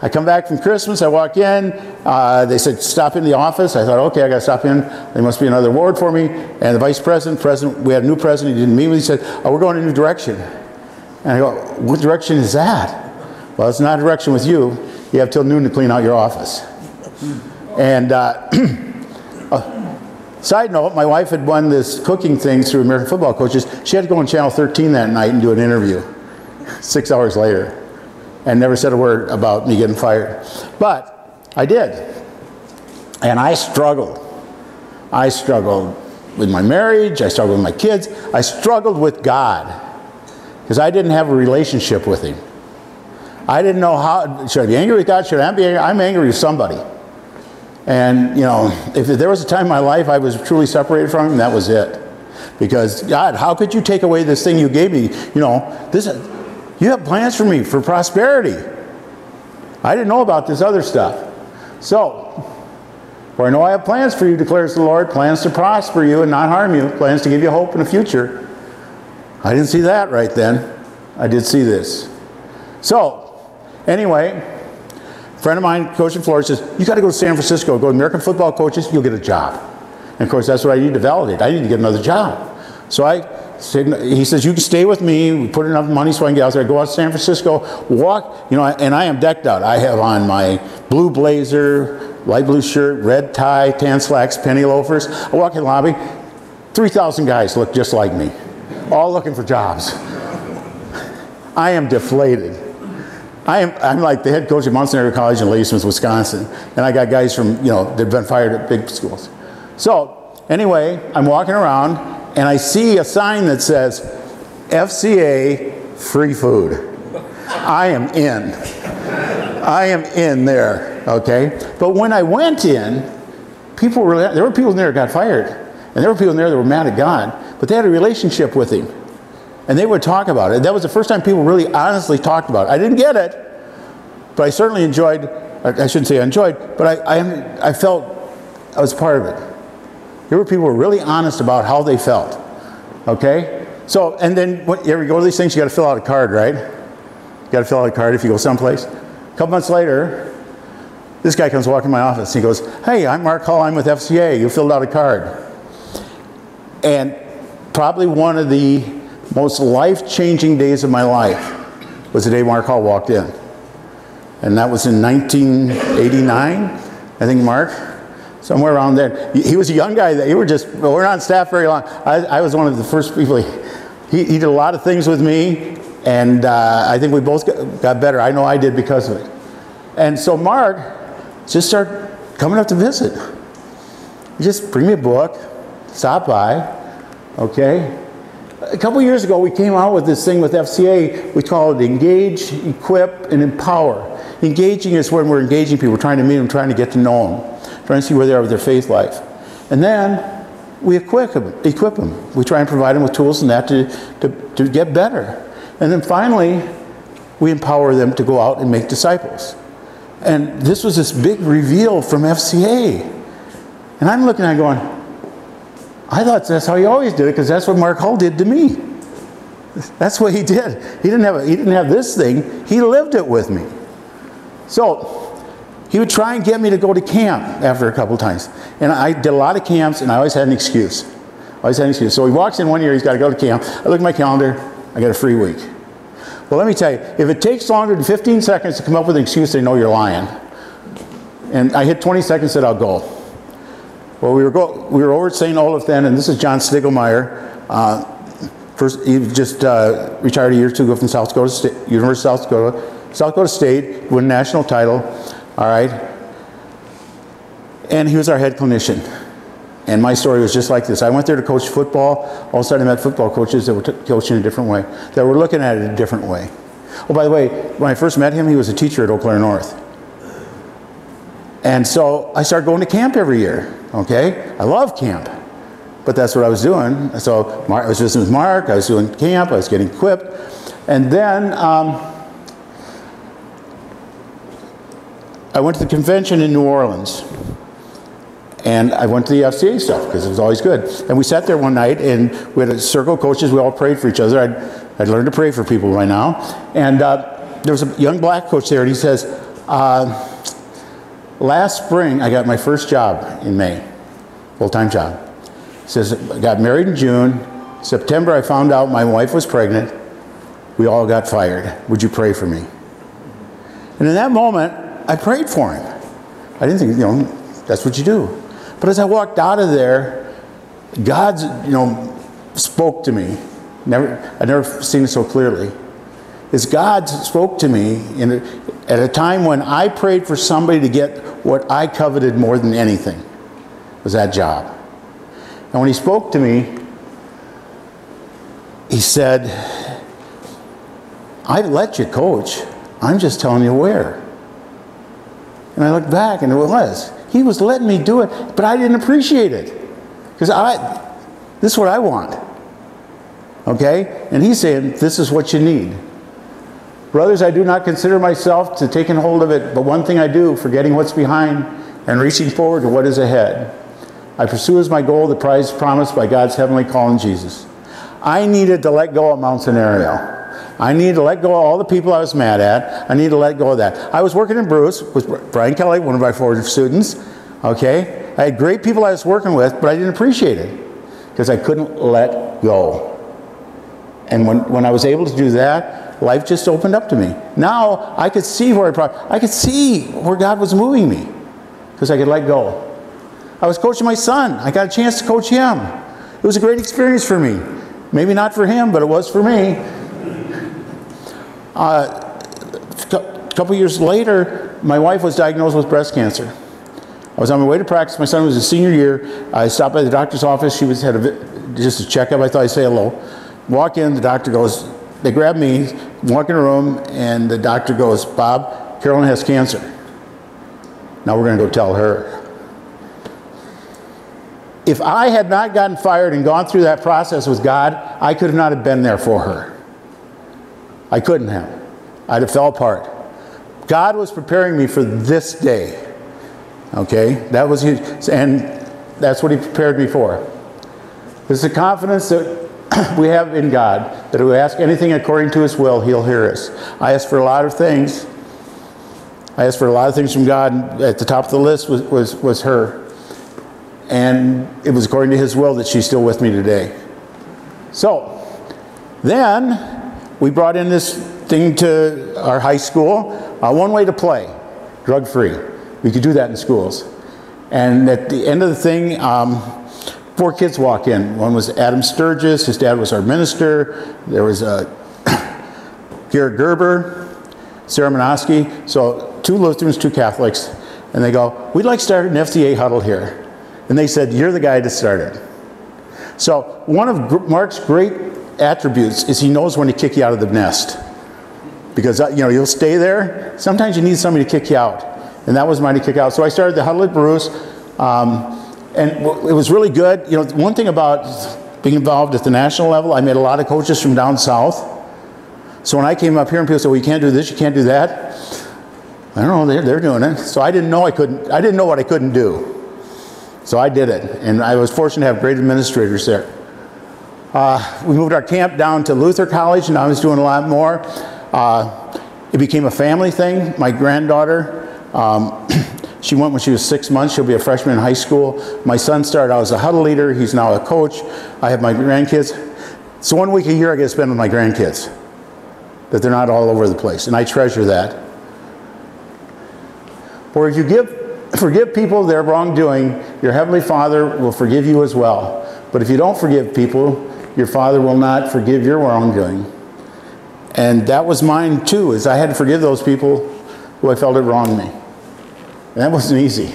I come back from Christmas, I walk in, uh, they said, stop in the office. I thought, okay, I got to stop in. There must be another award for me. And the vice president, president, we had a new president, he didn't meet me. He said, oh, we're going in a new direction. And I go, what direction is that? Well, it's not a direction with you. You have till noon to clean out your office. And uh, [clears throat] uh, side note, my wife had won this cooking thing through American Football Coaches. She had to go on Channel 13 that night and do an interview six hours later and never said a word about me getting fired. But I did. And I struggled. I struggled with my marriage, I struggled with my kids, I struggled with God because I didn't have a relationship with Him. I didn't know how, should I be angry with God? Should I be angry? I'm angry with somebody. And, you know, if there was a time in my life I was truly separated from Him, that was it. Because, God, how could you take away this thing you gave me? You know, this, you have plans for me for prosperity. I didn't know about this other stuff. So, for I know I have plans for you, declares the Lord, plans to prosper you and not harm you, plans to give you hope in the future. I didn't see that right then. I did see this. So, anyway, a friend of mine, coaching Florida, says, You got to go to San Francisco, go to American football coaches, you'll get a job. And of course, that's what I need to validate. I need to get another job. So I he says, you can stay with me, we put enough money so I can get out there, go out to San Francisco, walk, you know, and I am decked out. I have on my blue blazer, light blue shirt, red tie, tan slacks, penny loafers. I walk in the lobby, 3,000 guys look just like me, all looking for jobs. I am deflated. I am, I'm like the head coach at Mount College in Ladysmith, Wisconsin, and I got guys from, you know, they've been fired at big schools. So, anyway, I'm walking around, and I see a sign that says FCA free food. I am in. I am in there, okay? But when I went in, people were, there were people in there that got fired. And there were people in there that were mad at God, but they had a relationship with Him. And they would talk about it. That was the first time people really honestly talked about it. I didn't get it, but I certainly enjoyed, I shouldn't say enjoyed, but I, I, I felt I was part of it. Here were people who were really honest about how they felt. Okay? So, and then when you go to these things, you got to fill out a card, right? You got to fill out a card if you go someplace. A couple months later, this guy comes walking in my office. He goes, Hey, I'm Mark Hall. I'm with FCA. You filled out a card. And probably one of the most life changing days of my life was the day Mark Hall walked in. And that was in 1989, I think, Mark somewhere around there. He was a young guy. That, he were just, well, we're not on staff very long. I, I was one of the first people. He, he, he, did a lot of things with me, and uh, I think we both got, got, better. I know I did because of it. And so Mark just started coming up to visit. He just bring me a book, stop by, okay? a couple years ago, we came out with this thing with FCA. We call it engage, equip, and empower. Engaging is when we're engaging people, trying to meet them, trying to get to know them, trying to see where they are with their faith life. And then we equip them. Equip them. We try and provide them with tools and that to, to, to get better. And then finally, we empower them to go out and make disciples. And this was this big reveal from FCA. And I'm looking at it going, I thought that's how he always did it because that's what Mark Hall did to me. That's what he did. He didn't have a, he didn't have this thing. He lived it with me. So he would try and get me to go to camp after a couple times. And I did a lot of camps and I always had an excuse. Always had an excuse. So he walks in one year, he's got to go to camp. I look at my calendar, I got a free week. Well, let me tell you, if it takes longer than 15 seconds to come up with an excuse, they know you're lying. And I hit 20 seconds, said I'll go. Well, we were, go, we were over at St. Olaf then, and this is John Stiegelmeier. Uh, first, he just uh, retired a year or two ago from South Dakota State, University of South Dakota. South Dakota State, won national title, all right? And he was our head clinician. And my story was just like this. I went there to coach football. All of a sudden, I met football coaches that were coaching a different way, that were looking at it a different way. Oh, by the way, when I first met him, he was a teacher at Eau Claire North. And so I started going to camp every year. Okay, I love camp, but that's what I was doing. So Mark, I was visiting with Mark. I was doing camp. I was getting equipped, and then um, I went to the convention in New Orleans. And I went to the FCA stuff because it was always good. And we sat there one night and we had a circle of coaches. We all prayed for each other. I'd, I'd learned to pray for people by now. And uh, there was a young black coach there and he says, uh, Last spring, I got my first job in May, full-time job. Says, I got married in June. September, I found out my wife was pregnant. We all got fired. Would you pray for me? And in that moment, I prayed for him. I didn't think, you know, that's what you do. But as I walked out of there, God, you know, spoke to me. Never, I've never seen it so clearly. Is God spoke to me in a, at a time when I prayed for somebody to get what I coveted more than anything was that job. And when he spoke to me, he said, I let you coach. I'm just telling you where. And I looked back and it was. He was letting me do it, but I didn't appreciate it. Because I this is what I want. Okay? And he's saying, this is what you need. Brothers, I do not consider myself to taking hold of it, but one thing I do, forgetting what's behind and reaching forward to what is ahead. I pursue as my goal the prize promised by God's heavenly call in Jesus. I needed to let go of Mount Senario. I needed to let go of all the people I was mad at. I needed to let go of that. I was working in Bruce with Brian Kelly, one of my forward students. Okay? I had great people I was working with, but I didn't appreciate it because I couldn't let go. And when, when I was able to do that, life just opened up to me. Now I could see where I, I could see where God was moving me because I could let go. I was coaching my son. I got a chance to coach him. It was a great experience for me. Maybe not for him, but it was for me. Uh, a couple years later, my wife was diagnosed with breast cancer. I was on my way to practice. My son was a senior year. I stopped by the doctor's office. She was had a, just a checkup. I thought I'd say hello. Walk in. The doctor goes, they grab me, walk in a room, and the doctor goes, Bob, Carolyn has cancer. Now we're going to go tell her. If I had not gotten fired and gone through that process with God, I could not have been there for her. I couldn't have. I'd have fell apart. God was preparing me for this day. Okay? That was his, and that's what he prepared me for. There's a confidence that [coughs] we have in God that if we ask anything according to His will, He'll hear us. I asked for a lot of things. I asked for a lot of things from God. At the top of the list was, was, was her. And it was according to His will that she's still with me today. So, then we brought in this thing to our high school uh, one way to play, drug free. We could do that in schools. And at the end of the thing, um, four kids walk in. One was Adam Sturgis, his dad was our minister. There was uh, [coughs] Garrett Gerber, Sarah Minoski. So two Lutherans, two Catholics. And they go, we'd like to start an FCA huddle here. And they said, you're the guy to start it. So one of Mark's great attributes is he knows when to kick you out of the nest. Because, uh, you know, you'll stay there. Sometimes you need somebody to kick you out. And that was mine to kick out. So I started the huddle at Bruce. Um, and it was really good. You know, one thing about being involved at the national level, I met a lot of coaches from down south. So when I came up here and people said, well, you can't do this, you can't do that. I don't know, they're, they're doing it. So I didn't know I couldn't, I didn't know what I couldn't do. So I did it. And I was fortunate to have great administrators there. Uh, we moved our camp down to Luther College, and I was doing a lot more. Uh, it became a family thing. My granddaughter, um, she went when she was six months. She'll be a freshman in high school. My son started out as a huddle leader. He's now a coach. I have my grandkids. So one week a year I get to spend with my grandkids. That they're not all over the place, and I treasure that. For if you give, forgive people their wrongdoing, your heavenly Father will forgive you as well. But if you don't forgive people, your Father will not forgive your wrongdoing. And that was mine too, is I had to forgive those people who I felt had wronged me. That wasn't easy.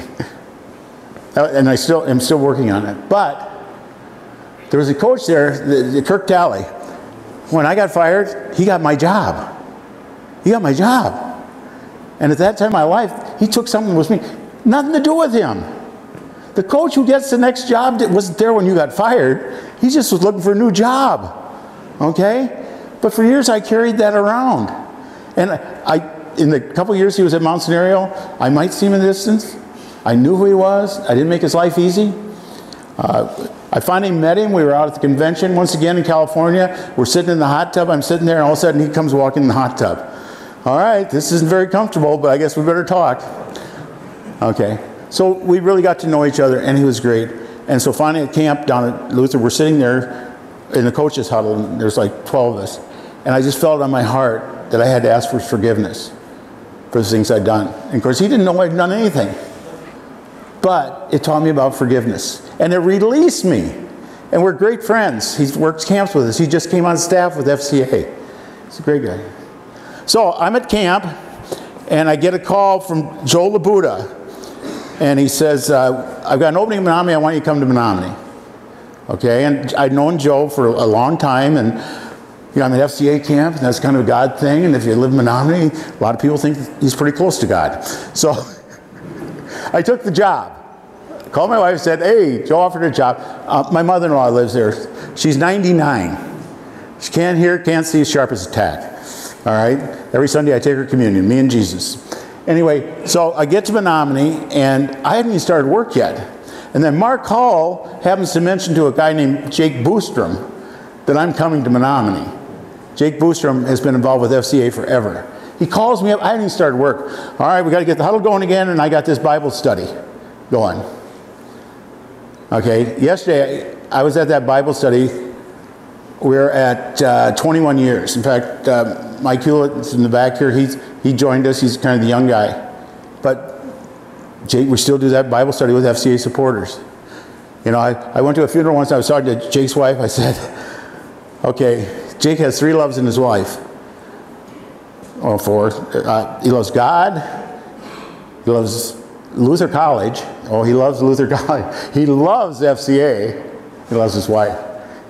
Uh, and I still am still working on it. But there was a coach there, the, the Kirk Talley. When I got fired, he got my job. He got my job. And at that time in my life, he took something with me, nothing to do with him. The coach who gets the next job that wasn't there when you got fired, he just was looking for a new job. Okay? But for years I carried that around. And I, in the couple years he was at Mount Senario, I might see him in the distance. I knew who he was. I didn't make his life easy. Uh, I finally met him. We were out at the convention once again in California. We're sitting in the hot tub. I'm sitting there, and all of a sudden he comes walking in the hot tub. All right, this isn't very comfortable, but I guess we better talk. Okay. So we really got to know each other, and he was great. And so finally at camp down at Luther, we're sitting there in the coaches huddle, and there's like 12 of us. And I just felt on my heart that I had to ask for forgiveness for the things I'd done. And of course, he didn't know I'd done anything. But it taught me about forgiveness. And it released me. And we're great friends. He works camps with us. He just came on staff with FCA. He's a great guy. So I'm at camp, and I get a call from Joe Labuda. And he says, uh, I've got an opening in Menomonie. I want you to come to Menomonie. Okay, and I'd known Joe for a long time, and you know, I'm at FCA camp, and that's kind of a God thing. And if you live in Menomonie, a lot of people think he's pretty close to God. So [laughs] I took the job. Called my wife said, Hey, Joe offered a job. Uh, my mother in law lives there. She's 99. She can't hear, can't see as sharp as a tack. All right? Every Sunday I take her communion, me and Jesus. Anyway, so I get to Menomonie, and I hadn't even started work yet. And then Mark Hall happens to mention to a guy named Jake Boostrom that I'm coming to Menomonie. Jake Boostrom has been involved with FCA forever. He calls me up. I haven't even started work. All right, we got to get the huddle going again, and I got this Bible study going. Okay, yesterday I was at that Bible study. We're at uh, 21 years. In fact, uh, Mike Hewlett's in the back here. He's, he joined us. He's kind of the young guy. But Jake, we still do that Bible study with FCA supporters. You know, I, I went to a funeral once. I was talking to Jake's wife. I said, [laughs] okay, Jake has three loves in his life. Or four. Uh, he loves God. He loves Luther College. Oh, he loves Luther [laughs] College. He loves FCA. He loves his wife.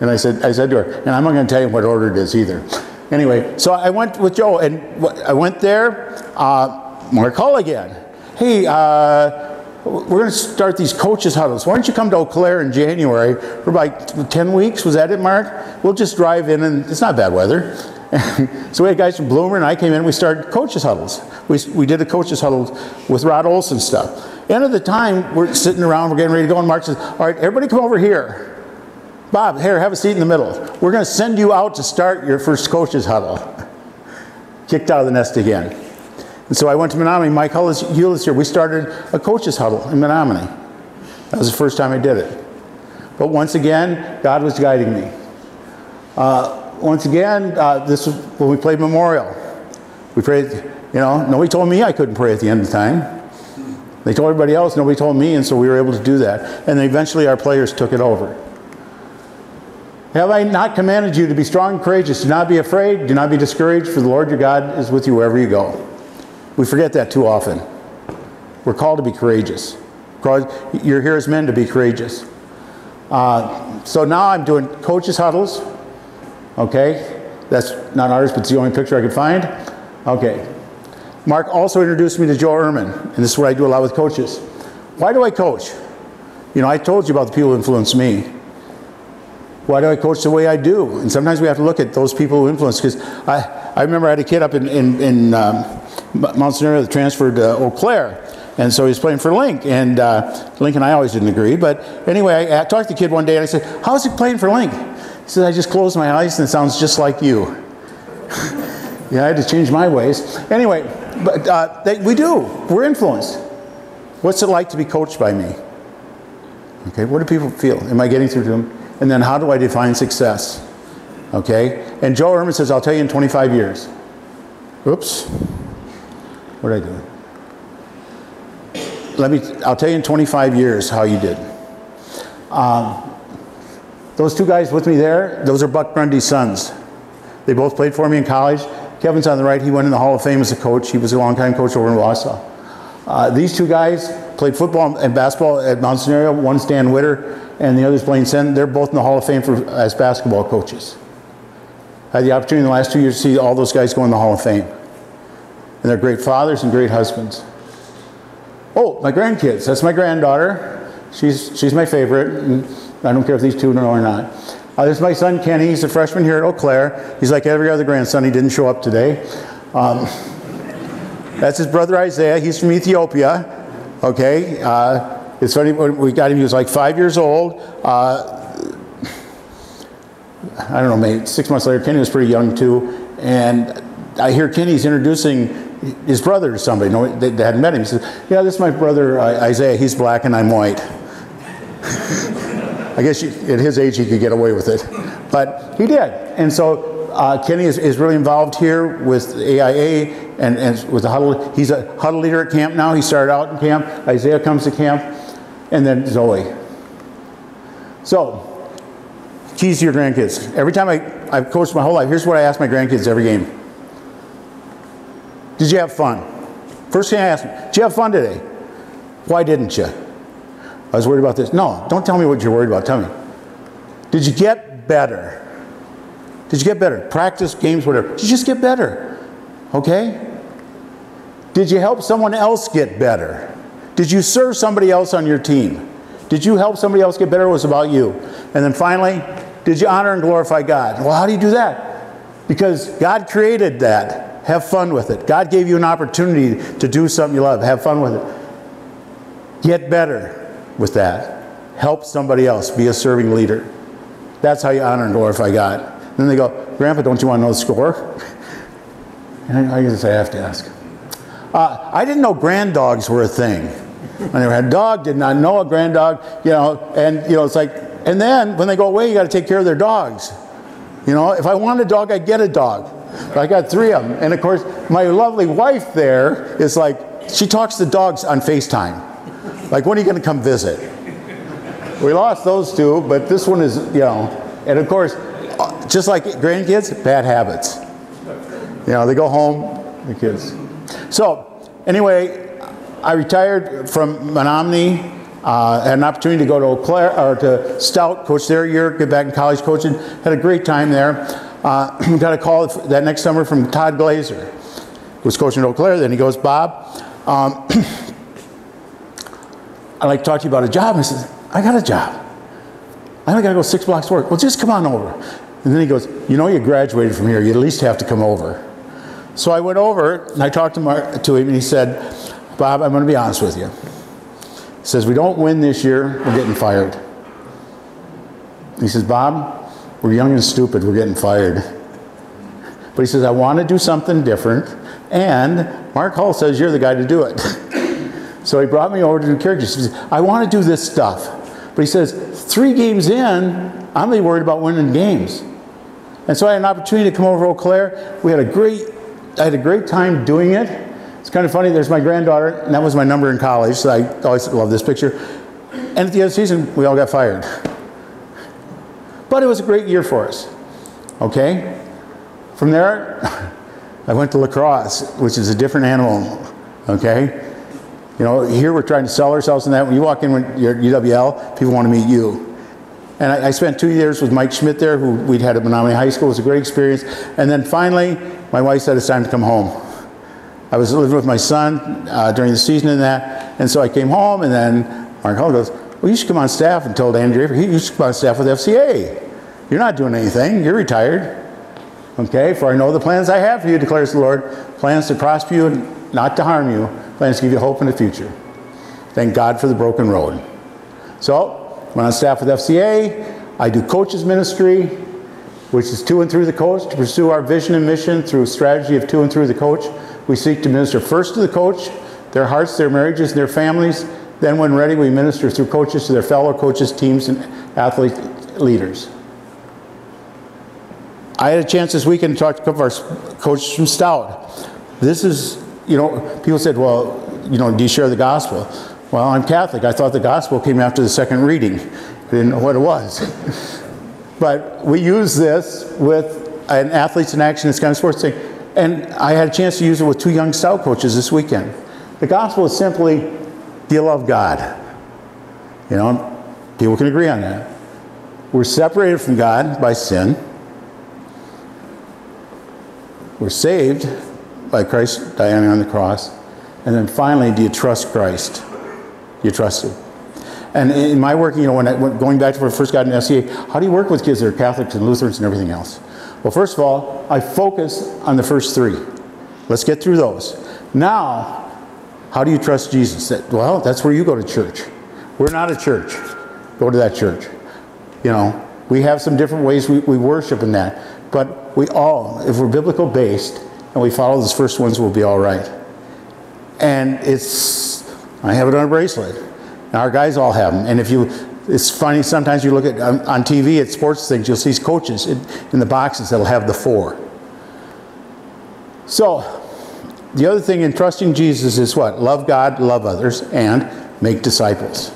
And I said, I said to her, and I'm not going to tell you what order it is either. Anyway, so I went with Joe, and I went there. Uh, Mark Hall again. Hey, uh, we're going to start these coaches huddles. Why don't you come to Eau Claire in January for like 10 weeks? Was that it, Mark? We'll just drive in, and it's not bad weather. [laughs] so we had guys from Bloomer, and I came in, and we started coaches huddles. We, we did a coaches huddle with Rod Olson stuff. End of the time, we're sitting around, we're getting ready to go, and Mark says, All right, everybody come over here. Bob, here, have a seat in the middle. We're going to send you out to start your first coaches huddle. [laughs] Kicked out of the nest again. And so I went to Menomonie. Mike Hewlett's here. We started a coaches huddle in Menomonie. That was the first time I did it. But once again, God was guiding me. Uh, once again, uh, this was when we played Memorial. We prayed, you know, nobody told me I couldn't pray at the end of the time. They told everybody else, nobody told me, and so we were able to do that. And eventually our players took it over. Have I not commanded you to be strong and courageous? Do not be afraid, do not be discouraged, for the Lord your God is with you wherever you go. We forget that too often. We're called to be courageous. You're here as men to be courageous. Uh, so now I'm doing coaches huddles. Okay? That's not ours, but it's the only picture I could find. Okay. Mark also introduced me to Joe Ehrmann, and this is what I do a lot with coaches. Why do I coach? You know, I told you about the people who influence me. Why do I coach the way I do? And sometimes we have to look at those people who influence, because I, I remember I had a kid up in, in, in um, That transferred to Eau Claire, and so he's playing for Link, and uh, Link and I always didn't agree, but anyway, I, I talked to the kid one day, and I said, how's he playing for Link? He said, I just closed my eyes, and it sounds just like you. [laughs] yeah, I had to change my ways. Anyway, but uh, they, we do. We're influenced. What's it like to be coached by me? Okay, what do people feel? Am I getting through to them? And then how do I define success? Okay, and Joe Ehrmann says, I'll tell you in 25 years. Oops, what did I do? Let me, I'll tell you in 25 years how you did. Um, those two guys with me there, those are Buck Grundy's sons. They both played for me in college. Kevin's on the right, he went in the Hall of Fame as a coach. He was a longtime coach over in Wausau. Uh, these two guys played football and basketball at Mount Senario. One's Dan Witter, and the other's Blaine Sen. They're both in the Hall of Fame for, as basketball coaches. I had the opportunity in the last two years to see all those guys go in the Hall of Fame. And they're great fathers and great husbands. Oh, my grandkids. That's my granddaughter. She's, she's my favorite. And I don't care if these two know or not. Uh, this is my son Kenny. He's a freshman here at Eau Claire. He's like every other grandson. He didn't show up today. Um, that's his brother Isaiah. He's from Ethiopia. Okay. Uh, it's funny. When we got him, he was like five years old. Uh, I don't know, maybe six months later, Kenny was pretty young too. And I hear Kenny's introducing his brother or somebody. No, they, they hadn't met him. He says, "Yeah, this is my brother uh, Isaiah. He's black and I'm white." [laughs] I guess you, at his age he could get away with it, but he did. And so uh, Kenny is, is, really involved here with AIA and, and with the huddle. He's a huddle leader at camp now. He started out in camp. Isaiah comes to camp, and then Zoe. So, keys to your grandkids. Every time I, I've coached my whole life, here's what I ask my grandkids every game. Did you have fun? First thing I asked them, did you have fun today? Why didn't you? I was worried about this. No, don't tell me what you're worried about. Tell me. Did you get better? Did you get better? Practice, games, whatever. Did you just get better? Okay? Did you help someone else get better? Did you serve somebody else on your team? Did you help somebody else get better? It was about you. And then finally, did you honor and glorify God? Well, how do you do that? Because God created that. Have fun with it. God gave you an opportunity to do something you love. Have fun with it. Get better with that. Help somebody else. Be a serving leader. That's how you honor and glorify God. Then they go, Grandpa, don't you want to know the score? And [laughs] I guess I have to ask. Uh, I didn't know grand dogs were a thing. I never had a dog, did not know a grand dog, you know, and you know, it's like, and then when they go away, you got to take care of their dogs. You know, if I want a dog, I get a dog. But I got three of them. And of course, my lovely wife there is like, she talks to dogs on FaceTime. Like, when are you going to come visit? We lost those two, but this one is, you know, and of course, just like grandkids, bad habits. You know, they go home, the kids. So, anyway, I retired from Menomonie. Uh, had an opportunity to go to Eau Claire, or to Stout, coach there a year, get back in college coaching. Had a great time there. Uh, [clears throat] got a call that next summer from Todd Glazer, who was coaching at Eau Claire. Then he goes, Bob, um, [clears throat] I'd like to talk to you about a job. And I said, I got a job. I only got to go six blocks to work. Well, just come on over. And then he goes, you know you graduated from here. You at least have to come over. So I went over and I talked to, Mark, to him and he said, Bob, I'm going to be honest with you. He says, we don't win this year, we're getting fired. He says, Bob, we're young and stupid, we're getting fired. But he says, I want to do something different. And Mark Hall says, you're the guy to do it. [laughs] So he brought me over to do characters. He says, I want to do this stuff. But he says, three games in, I'm really worried about winning games. And so I had an opportunity to come over to Eau Claire. We had a great, I had a great time doing it. It's kind of funny, there's my granddaughter, and that was my number in college, so I always love this picture. And at the end of the season, we all got fired. But it was a great year for us. Okay? From there, [laughs] I went to La Crosse, which is a different animal. Okay? You know, here we're trying to sell ourselves in that. When you walk in you're at UWL, people want to meet you. And I, I spent two years with Mike Schmidt there, who we'd had at Menomonie High School. It was a great experience. And then finally, my wife said it's time to come home. I was living with my son uh, during the season and that, and so I came home, and then Mark Hall goes, well, you should come on staff and told Andy Draper, you should come on staff with FCA. You're not doing anything. You're retired. Okay, for I know the plans I have for you, declares the Lord, plans to prosper you and not to harm you, plans to give you hope in the future. Thank God for the broken road. So, went on staff with FCA. I do coaches ministry, which is to and through the coach, to pursue our vision and mission through strategy of to and through the coach. We seek to minister first to the coach, their hearts, their marriages, their families. Then, when ready, we minister through coaches to their fellow coaches, teams, and athlete leaders. I had a chance this weekend to talk to a couple of our coaches from Stout. This is, you know, people said, well, you know, do you share the gospel? Well, I'm Catholic. I thought the gospel came after the second reading. I didn't know what it was. [laughs] but we use this with an athletes in action, this kind of sports thing. And I had a chance to use it with two young Stout coaches this weekend. The gospel is simply, do you love God? You know, people can agree on that. We're separated from God by sin. We're saved by Christ dying on the cross. And then finally, do you trust Christ? Do you trust Him? And in my work, you know, when I went, going back to when I first got in FCA, how do you work with kids that are Catholics and Lutherans and everything else? Well, first of all, I focus on the first three. Let's get through those. Now, how do you trust Jesus? That, well, that's where you go to church. We're not a church. Go to that church. You know, we have some different ways we, we worship in that. But we all, if we're biblical based and we follow those first ones, we'll be all right. And it's, I have it on a bracelet. Our guys all have them. And if you, it's funny, sometimes you look at on, on TV at sports things, you'll see coaches in, in the boxes that'll have the four. So, the other thing in trusting Jesus is what? Love God, love others, and make disciples.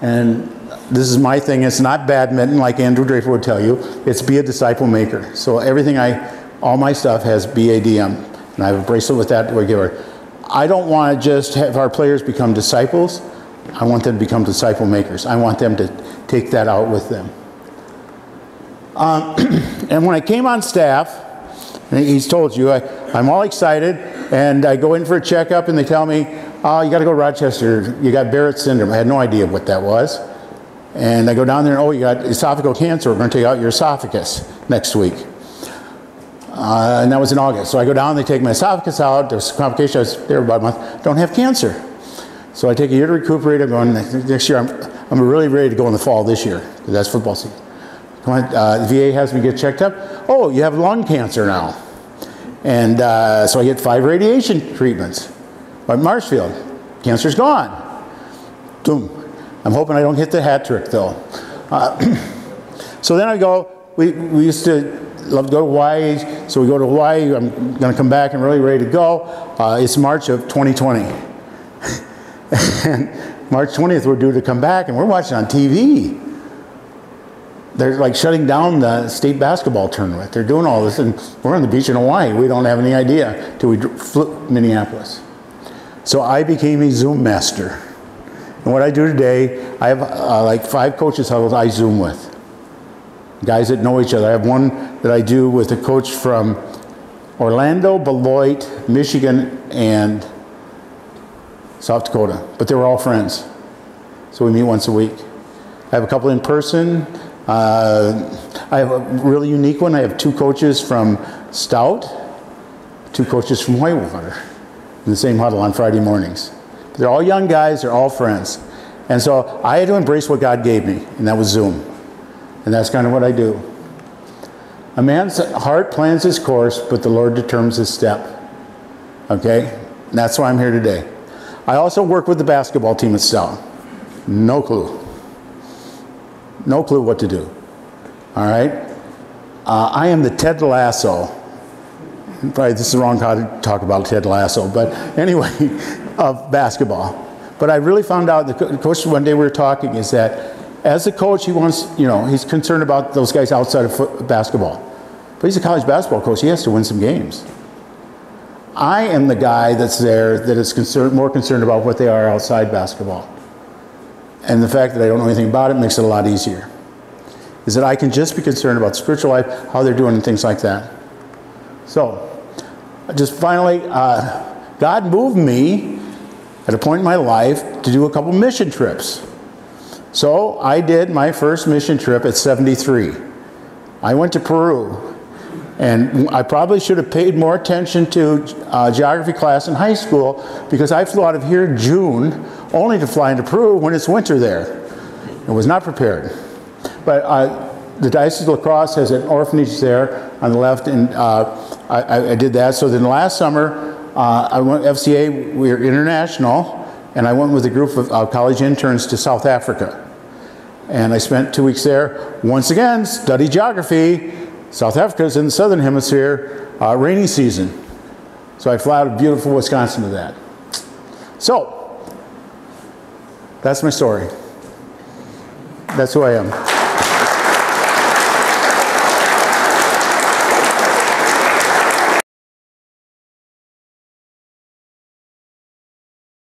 And this is my thing. It's not badminton like Andrew Draper would tell you. It's be a disciple maker. So everything I, all my stuff has BADM. And I have a bracelet with that we give her. I don't want to just have our players become disciples. I want them to become disciple makers. I want them to take that out with them. Um, [clears throat] and when I came on staff, he's told you, I, I'm all excited, and I go in for a checkup, and they tell me, oh, you got to go to Rochester. You got Barrett syndrome. I had no idea what that was. And I go down there, and oh, you got esophageal cancer. We're going to take out your esophagus next week. Uh, and that was in August. So I go down, they take my esophagus out. There's complication. I was there about a month. Don't have cancer. So I take a year to recuperate. I'm going next year. I'm, I'm really ready to go in the fall this year because that's football season. Come uh, VA has me get checked up. Oh, you have lung cancer now. And uh, so I get five radiation treatments. But Marshfield, cancer's gone. Boom. I'm hoping I don't hit the hat trick though. Uh, [clears throat] so then I go, we, we used to love to go to Hawaii, so we go to Hawaii. I'm going to come back and really ready to go. Uh, it's March of 2020. [laughs] and March 20th, we're due to come back, and we're watching on TV. They're like shutting down the state basketball tournament. They're doing all this, and we're on the beach in Hawaii. We don't have any idea till we flip Minneapolis. So I became a Zoom master. And what I do today, I have uh, like five coaches I Zoom with. Guys that know each other. I have one that I do with a coach from Orlando, Beloit, Michigan, and South Dakota. But they were all friends. So we meet once a week. I have a couple in person. Uh, I have a really unique one. I have two coaches from Stout, two coaches from Whitewater in the same huddle on Friday mornings. They're all young guys, they're all friends. And so I had to embrace what God gave me, and that was Zoom. And that's kind of what I do. A man's heart plans his course, but the Lord determines his step. Okay? And that's why I'm here today. I also work with the basketball team at Stout. No clue. No clue what to do. All right? Uh, I am the Ted Lasso. Probably this is the wrong time to talk about Ted Lasso, but anyway, [laughs] of basketball. But I really found out, the coach one day we were talking, is that as a coach, he wants, you know, he's concerned about those guys outside of foot, basketball. But he's a college basketball coach, he has to win some games. I am the guy that's there that is concerned, more concerned about what they are outside basketball. And the fact that I don't know anything about it makes it a lot easier. is that I can just be concerned about spiritual life, how they're doing, and things like that. So, just finally, uh, God moved me at a point in my life to do a couple mission trips. So I did my first mission trip at 73. I went to Peru. And I probably should have paid more attention to uh, geography class in high school because I flew out of here June only to fly into Peru when it's winter there. I was not prepared. But uh, the Diocese of La Crosse has an orphanage there on the left, and uh, I, I did that. So then last summer, uh, I went FCA, we are international, and I went with a group of uh, college interns to South Africa. And I spent two weeks there. Once again, study geography. South Africa is in the southern hemisphere, uh, rainy season. So I fly out of beautiful Wisconsin to that. So, that's my story. That's who I am.